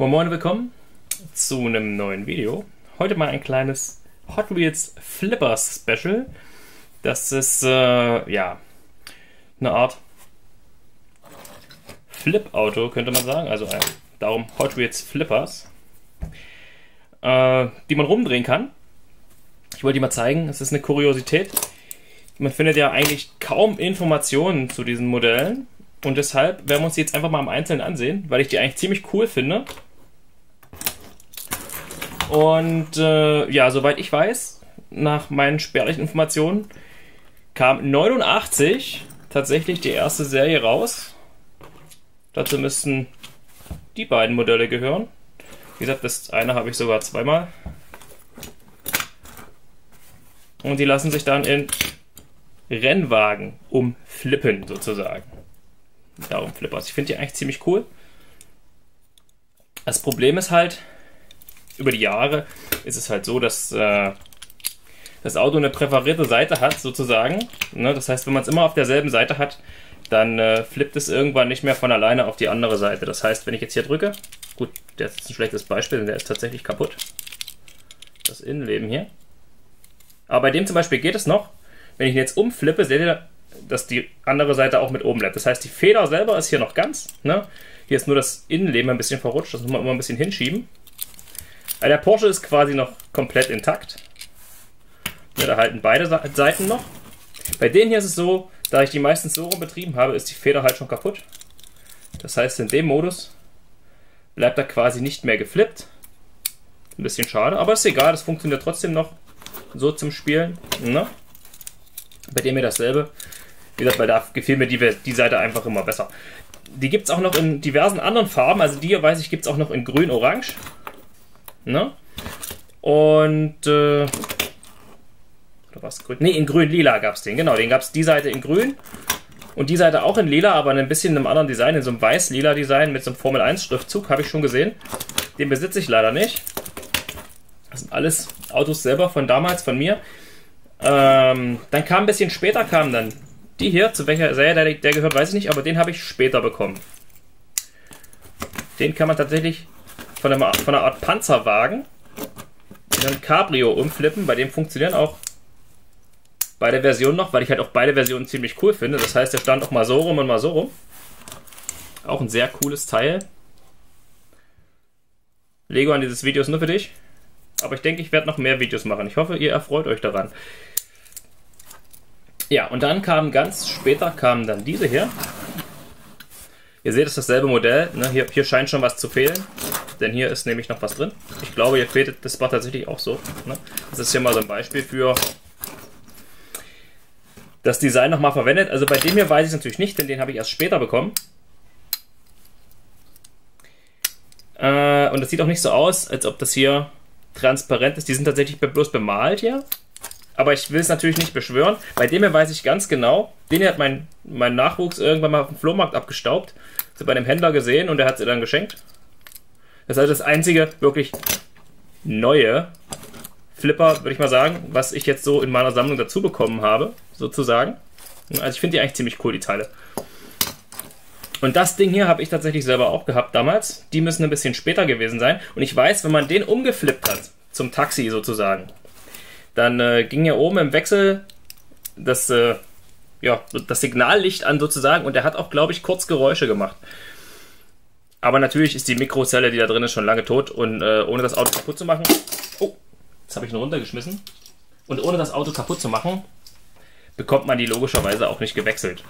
Moin Moin, willkommen zu einem neuen Video. Heute mal ein kleines Hot Wheels Flippers Special. Das ist, äh, ja, eine Art Flip-Auto, könnte man sagen. Also ein, darum Hot Wheels Flippers, äh, die man rumdrehen kann. Ich wollte die mal zeigen, es ist eine Kuriosität. Man findet ja eigentlich kaum Informationen zu diesen Modellen. Und deshalb werden wir uns die jetzt einfach mal im Einzelnen ansehen, weil ich die eigentlich ziemlich cool finde. Und äh, ja, soweit ich weiß, nach meinen spärlichen Informationen, kam 89 tatsächlich die erste Serie raus. Dazu müssten die beiden Modelle gehören. Wie gesagt, das eine habe ich sogar zweimal. Und die lassen sich dann in Rennwagen umflippen, sozusagen. Darum Flippers. Ich finde die eigentlich ziemlich cool. Das Problem ist halt, über die Jahre ist es halt so, dass äh, das Auto eine präferierte Seite hat, sozusagen. Ne? Das heißt, wenn man es immer auf derselben Seite hat, dann äh, flippt es irgendwann nicht mehr von alleine auf die andere Seite. Das heißt, wenn ich jetzt hier drücke, gut, der ist ein schlechtes Beispiel, denn der ist tatsächlich kaputt. Das Innenleben hier. Aber bei dem zum Beispiel geht es noch. Wenn ich ihn jetzt umflippe, seht ihr, dass die andere Seite auch mit oben bleibt. Das heißt, die Feder selber ist hier noch ganz. Ne? Hier ist nur das Innenleben ein bisschen verrutscht. Das muss man immer ein bisschen hinschieben. Also der Porsche ist quasi noch komplett intakt. Ja, da halten beide Seiten noch. Bei denen hier ist es so, da ich die meistens so rum betrieben habe, ist die Feder halt schon kaputt. Das heißt, in dem Modus bleibt er quasi nicht mehr geflippt. Ein bisschen schade, aber ist egal, das funktioniert trotzdem noch so zum Spielen. Ne? Bei dem hier dasselbe. Wie gesagt, weil da gefiel mir die, die Seite einfach immer besser. Die gibt es auch noch in diversen anderen Farben. Also die hier weiß ich, gibt es auch noch in grün-orange. Ne? Und äh, oder was grün? Ne, in grün-lila gab es den, genau. Den gab es die Seite in grün und die Seite auch in lila, aber ein bisschen in einem anderen Design, in so einem weiß-lila Design mit so einem Formel 1 Schriftzug, habe ich schon gesehen. Den besitze ich leider nicht. Das sind alles Autos selber von damals, von mir. Ähm, dann kam ein bisschen später, kam dann die hier, zu welcher Serie der, der gehört, weiß ich nicht, aber den habe ich später bekommen. Den kann man tatsächlich von einer, von einer Art Panzerwagen in ein Cabrio umflippen. Bei dem funktionieren auch beide Versionen noch, weil ich halt auch beide Versionen ziemlich cool finde. Das heißt, der stand auch mal so rum und mal so rum. Auch ein sehr cooles Teil. Lego an dieses Video ist nur für dich. Aber ich denke, ich werde noch mehr Videos machen. Ich hoffe, ihr erfreut euch daran. Ja, und dann kamen ganz später kamen dann diese hier. Ihr seht, es ist dasselbe Modell. Ne? Hier, hier scheint schon was zu fehlen denn hier ist nämlich noch was drin. Ich glaube, hier fehlt das war tatsächlich auch so. Ne? Das ist hier mal so ein Beispiel für das Design nochmal verwendet. Also bei dem hier weiß ich es natürlich nicht, denn den habe ich erst später bekommen. Äh, und das sieht auch nicht so aus, als ob das hier transparent ist. Die sind tatsächlich bloß bemalt hier. Aber ich will es natürlich nicht beschwören. Bei dem hier weiß ich ganz genau, den hier hat mein, mein Nachwuchs irgendwann mal auf dem Flohmarkt abgestaubt. Sie bei einem Händler gesehen und der hat sie dann geschenkt. Das ist also das einzige wirklich neue Flipper, würde ich mal sagen, was ich jetzt so in meiner Sammlung dazu bekommen habe, sozusagen. Also ich finde die eigentlich ziemlich cool, die Teile. Und das Ding hier habe ich tatsächlich selber auch gehabt damals. Die müssen ein bisschen später gewesen sein. Und ich weiß, wenn man den umgeflippt hat, zum Taxi sozusagen, dann äh, ging hier oben im Wechsel das, äh, ja, das Signallicht an sozusagen und der hat auch, glaube ich, kurz Geräusche gemacht. Aber natürlich ist die Mikrozelle, die da drin ist, schon lange tot und äh, ohne das Auto kaputt zu machen. Oh, jetzt habe ich ihn runtergeschmissen. Und ohne das Auto kaputt zu machen, bekommt man die logischerweise auch nicht gewechselt.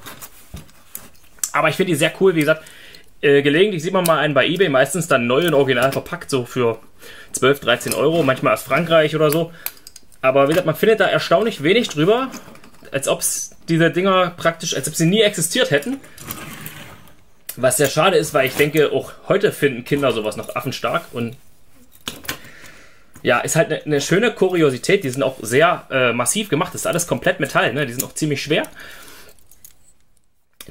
Aber ich finde die sehr cool, wie gesagt. Äh, gelegentlich sieht man mal einen bei eBay, meistens dann neu und original verpackt, so für 12, 13 Euro, manchmal aus Frankreich oder so. Aber wie gesagt, man findet da erstaunlich wenig drüber, als ob diese Dinger praktisch, als ob sie nie existiert hätten. Was sehr schade ist, weil ich denke, auch heute finden Kinder sowas noch affenstark und ja, ist halt eine, eine schöne Kuriosität. Die sind auch sehr äh, massiv gemacht. Das ist alles komplett Metall, ne? Die sind auch ziemlich schwer.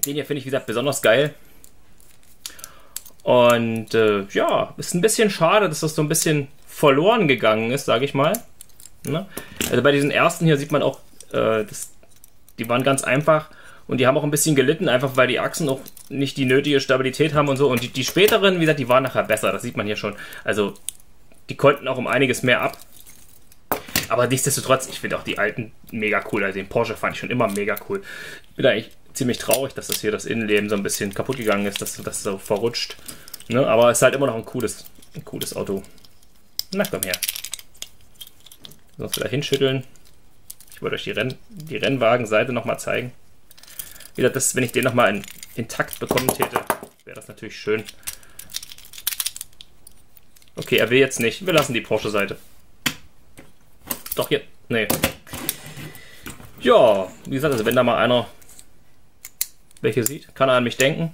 Den hier finde ich, wie gesagt, besonders geil. Und äh, ja, ist ein bisschen schade, dass das so ein bisschen verloren gegangen ist, sage ich mal. Ne? Also bei diesen ersten hier sieht man auch, äh, das, die waren ganz einfach Und die haben auch ein bisschen gelitten, einfach weil die Achsen auch nicht die nötige Stabilität haben und so. Und die, die späteren, wie gesagt, die waren nachher besser. Das sieht man hier schon. Also, die konnten auch um einiges mehr ab. Aber nichtsdestotrotz, ich finde auch die alten mega cool. Also den Porsche fand ich schon immer mega cool. Bin eigentlich ziemlich traurig, dass das hier das Innenleben so ein bisschen kaputt gegangen ist, dass das so verrutscht. Ne? Aber es ist halt immer noch ein cooles, ein cooles Auto. Na komm her. Sonst wieder hinschütteln. Ich wollte euch die, Renn die Rennwagenseite nochmal zeigen. Wieder das, wenn ich den nochmal in, intakt bekommen täte, wäre das natürlich schön. Okay, er will jetzt nicht. Wir lassen die Porsche-Seite. Doch, hier. Nee. Ja, wie gesagt, also wenn da mal einer welche sieht, kann er an mich denken.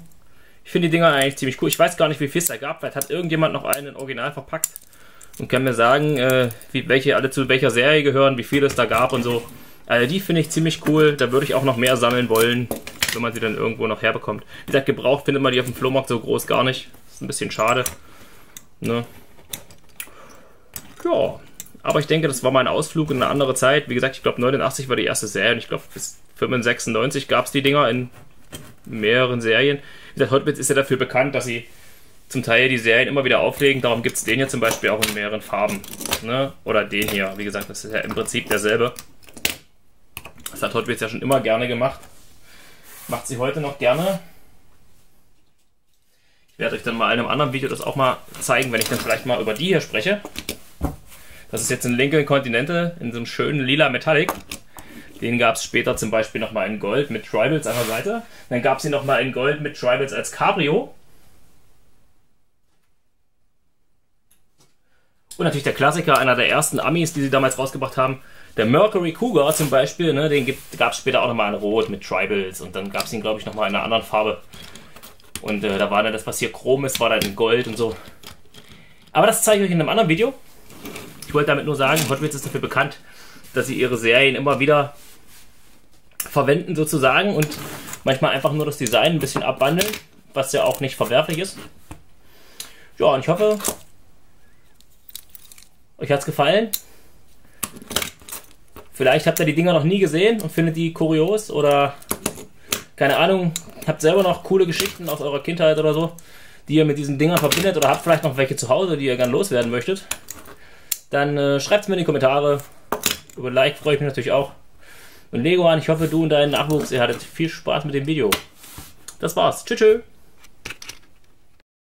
Ich finde die Dinger eigentlich ziemlich cool. Ich weiß gar nicht, wie viel es da gab. Vielleicht hat irgendjemand noch einen in Original verpackt und kann mir sagen, äh, wie, welche alle zu welcher Serie gehören, wie viele es da gab und so. Also die finde ich ziemlich cool. Da würde ich auch noch mehr sammeln wollen, wenn man sie dann irgendwo noch herbekommt. Wie gesagt, gebraucht findet man die auf dem Flohmarkt so groß gar nicht. Ist ein bisschen schade. Ne? Ja, aber ich denke, das war mein Ausflug in eine andere Zeit. Wie gesagt, ich glaube 89 war die erste Serie und ich glaube bis 95 gab es die Dinger in mehreren Serien. Wie gesagt, Hotbits ist ja dafür bekannt, dass sie zum Teil die Serien immer wieder auflegen. Darum gibt es den hier zum Beispiel auch in mehreren Farben. Ne? Oder den hier. Wie gesagt, das ist ja im Prinzip derselbe. Hat Hot Wheels ja schon immer gerne gemacht. Macht sie heute noch gerne. Ich werde euch dann mal in einem anderen Video das auch mal zeigen, wenn ich dann vielleicht mal über die hier spreche. Das ist jetzt ein Lincoln Continental in so einem schönen lila Metallic. Den gab es später zum Beispiel nochmal in Gold mit Tribals an der Seite. Dann gab es ihn nochmal in Gold mit Tribals als Cabrio. Und natürlich der Klassiker, einer der ersten Amis, die sie damals rausgebracht haben, der Mercury Cougar zum Beispiel, ne, den gab es später auch nochmal in Rot mit Tribals und dann gab es ihn, glaube ich, nochmal in einer anderen Farbe. Und äh, da war dann das, was hier Chrom ist, war dann in Gold und so. Aber das zeige ich euch in einem anderen Video. Ich wollte damit nur sagen, Hot Wheels ist dafür bekannt, dass sie ihre Serien immer wieder verwenden sozusagen und manchmal einfach nur das Design ein bisschen abwandeln, was ja auch nicht verwerflich ist. Ja, und ich hoffe, euch hat es gefallen. Vielleicht habt ihr die Dinger noch nie gesehen und findet die kurios oder keine Ahnung, habt selber noch coole Geschichten aus eurer Kindheit oder so, die ihr mit diesen Dingern verbindet oder habt vielleicht noch welche zu Hause, die ihr gerne loswerden möchtet. Dann äh, schreibt es mir in die Kommentare. Über Like freue ich mich natürlich auch. Und Leguan, ich hoffe, du und dein Nachwuchs, ihr hattet viel Spaß mit dem Video. Das war's. Tschüss. tschüss.